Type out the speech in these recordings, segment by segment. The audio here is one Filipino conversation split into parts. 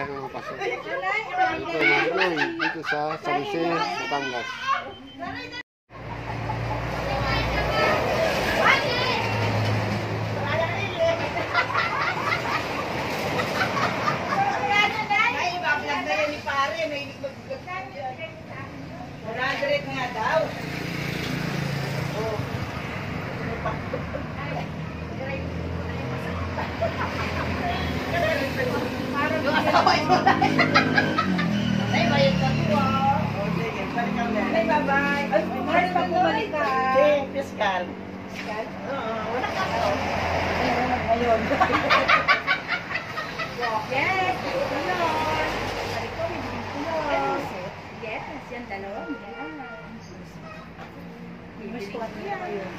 ano pasok. Dito Manoy, dito sa San Jose, Batangas. Ay, bablog na yan ni pare. May mag-vlog na yan. Maragaret nga daw. Oh. Yung asawa ito na. Ay, bayad ka po ah. Oh, sige, balik kami. Ay, bye-bye. Ay, mahal pa bumalik ka. Hindi, fiscal. Fiscal? Oo, wala ka. Ngayon. Yes, kulon. Ko, may kulon. Yes, yan dalawa. Yan. Mas kuwan na yun.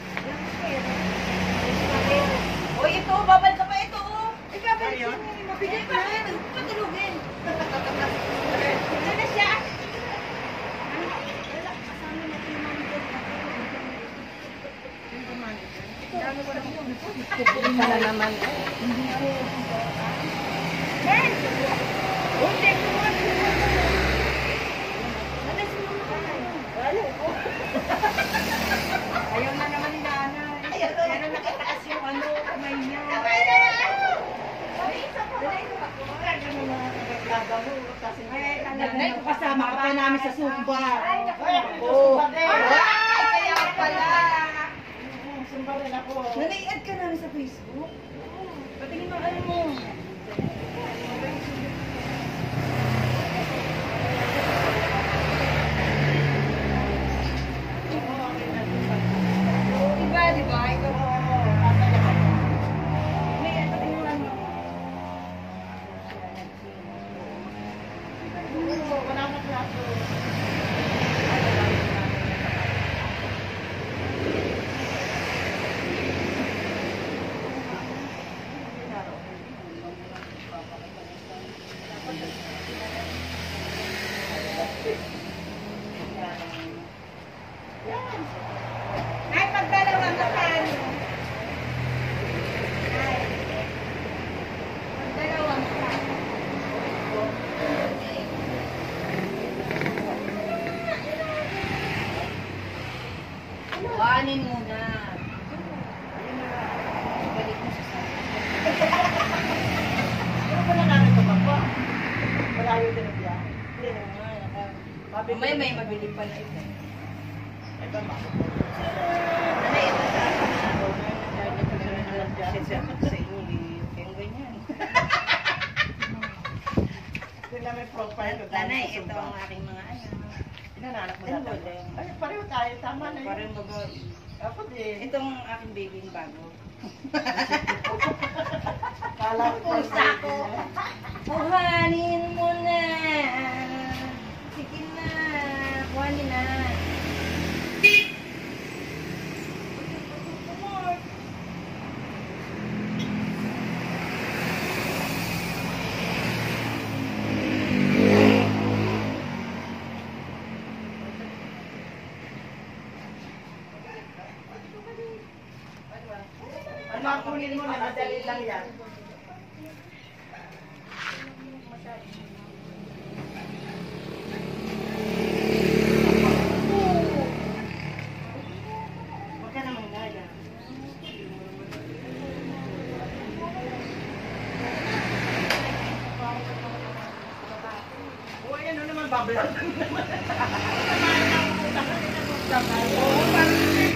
Uy, ito, babal ka pa ito. Ay, babalik Ayun. yun. Mabigay pa rin. Patulugin. Ito na siya. Wala, kasama natin yung manager natin. Dami ko naman. Sana naman. Na. Ayaw na naman ni nanay. Pero nakataas yung ano, kamay niya. Nanay ko kasama ka pa namin sa. Oh. Ay, kaya pala. Nanay-add ka namin sa Facebook? Patingin mo, ano mo? Diba, diba? Ikaw. Nanay, patingin mo, ano? Ay, pagdalawa ka paano? Ay. Pagdalawa ka. Kuhanin mo na. Balik mo sa sana. Ano ba namin ito ba? Malayo din ang biyahe. Hindi naman. May may mabili pa na ito. Ay ba ma? Nanay, ito sa akin na. Sa inyo, yung ganyan. Hindi may profile. Nanay, ito ang aking mga ano. Pinananak mo na Ay, pareho tayo. Tama na yun. Parang babae. Ako din. Itong aking baby yung bago. Kala ko Pusa ko. Kuhanin mo na. Sige na. Kuhanin na. Ano ang kunin mo na madali lang yan? Gaya. Uy, ano naman. Oo, parang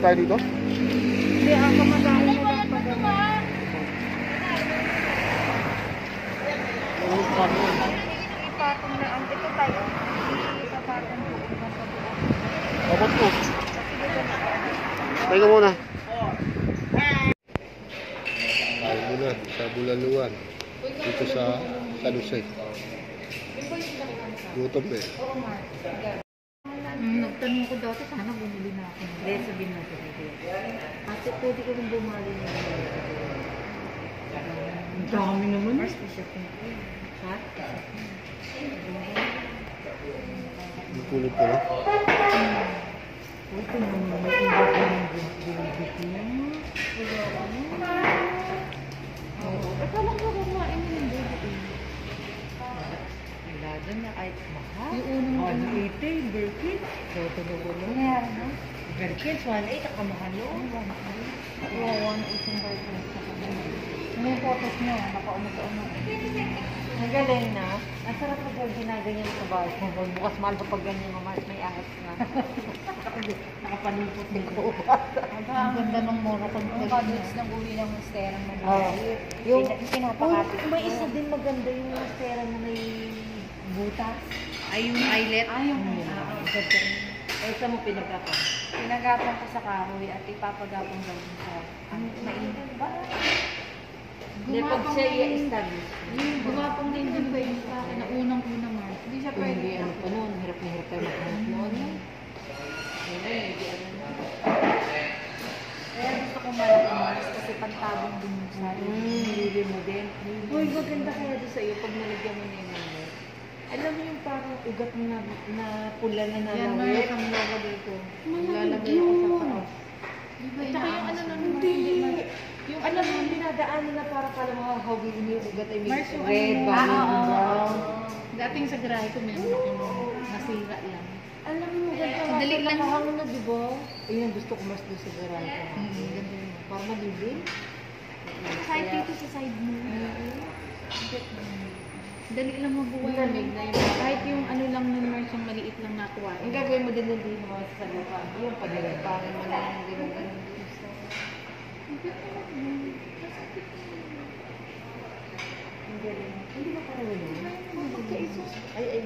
tayo dito? Hindi, ako madami na lang pa pa rin? Ipatong na ang ito tayo. Sa buwan. Abot mo. Tayo muna. Tayo muna sa Bulaluan. Dito sa San Jose. Gutom eh. Nagtanong ko dati, sana bumili na ako. Hindi, sabihin natin. Hindi. Ate, pwede ko rin bumali na. Ang dami naman. First, bishop ko. Ha? Ang kulog ko na. Ito naman, may iba ko ng binibit niya. Oo. Akala ko mahal. Yung unang 180, Birkin. Toto na ko lang. Meron na. Birkin, 180, nakamahal yun. 180. Oo, 180 yung Birkin. Ano yung photos niya? Nakauna-una. Ang galing na. Ang sarap pag ginaganyan sa. Kung bukas mahal pa pag ganyan mo, may ahas na. Nakapanipot din ko. Ang ganda ng mono kung Ang kaduts ng uwi ng mustera ng Oo. mga Yung, pinapakapit. Oh, may isa din maganda yung masera na may butas. Ay, yung eyelet. Ay, yung ah, ganda rin. Eh, saan mo pinagkaka? Pinagapang ko sa kahoy at ipapagapang daw dun sa ano, mainit ba? Hindi, pag siya i-establish. Yung gumapang din din ba yung sa akin na unang-una Mars? Hindi siya pwede. hindi, ano pa noon, hirap na hirap tayo makahanap noon. Ayun na, hindi ano na. Kaya gusto ko malaki Mars kasi pantabong din yung sa Hmm, nilili mo din. Uy, maganda kaya doon sa iyo pag nalagyan mo na yung nanay. Alam mo yung parang ugat na, na pula na Yan, nalawit? mayroon. Malamig Lalagay ko sa yun. taas. Di ba At saka yung ano na hindi. Yung alam mo, yung dinadaanan na para pala mga hobby mo yung ugat ay may Mars, yung red, ano, ah, oo. brown. Dating sa garahe ko may mga nasira lang. Alam mo, ganda Ang dali lang. Nakahangin na, di ba? Ayun, ang gusto ko mas doon sa garahe ko. Mm, ganda yun. Para malilim. Kahit dito sa side mo. Dali lang mabuhay. Malamig na yung Kahit yung ano lang ng Mars, yung maliit lang nakuha. Ang gagawin mo din nun din mo sa lupa. Yung pagkakapangin mo na yung ganun-ganun. Ang galing. Hindi ba parang yun? Ay, ay.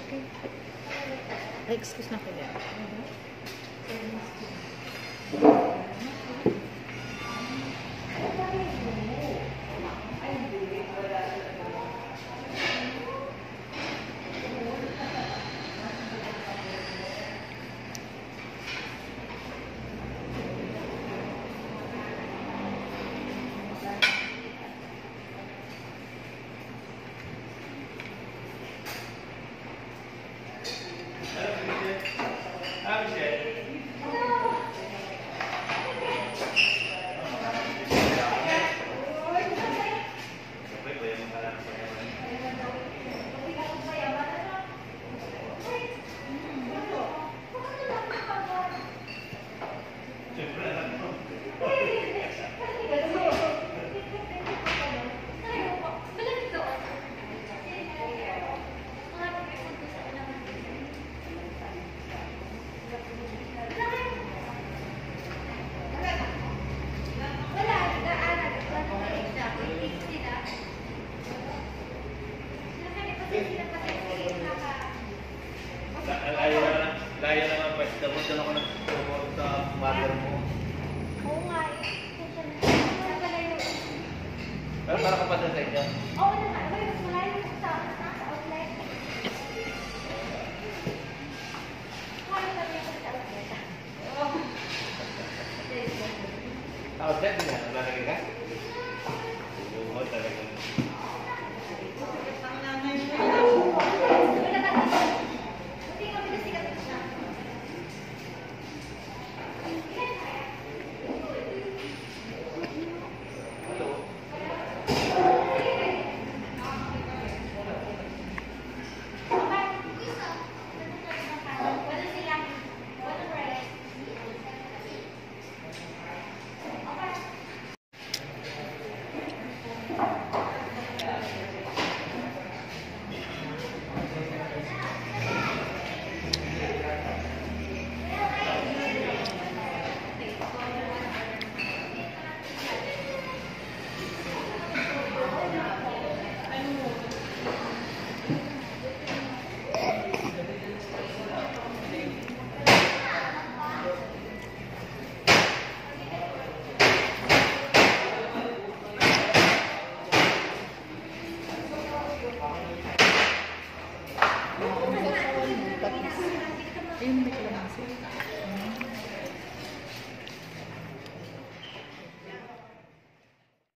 Okay. Ay, excuse na ko yan. Oh,